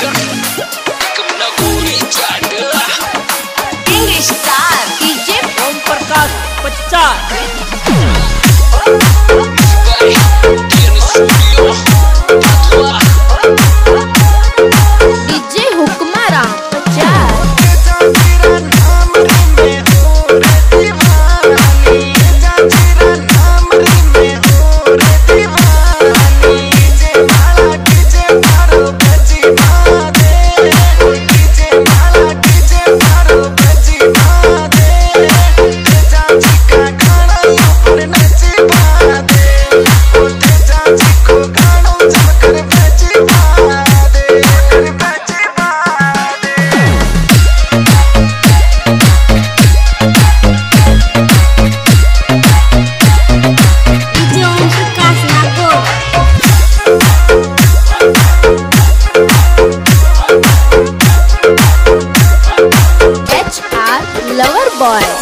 Got boy.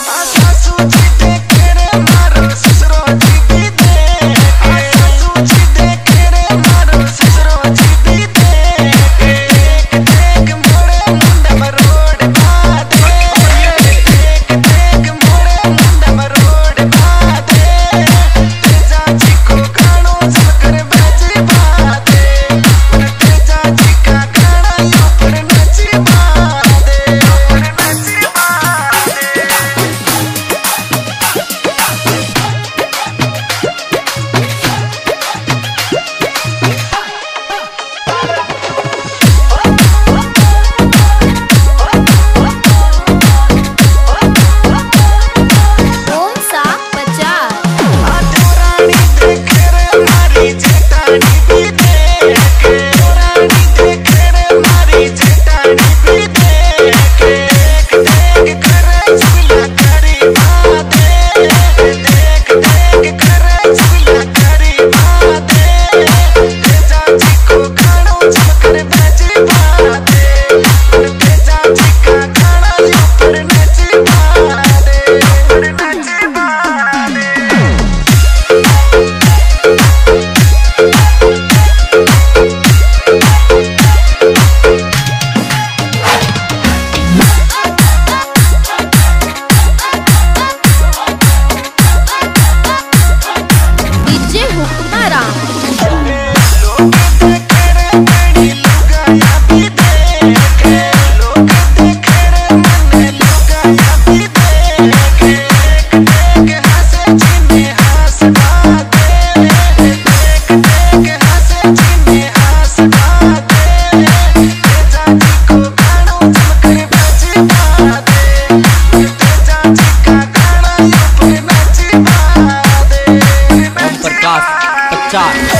time.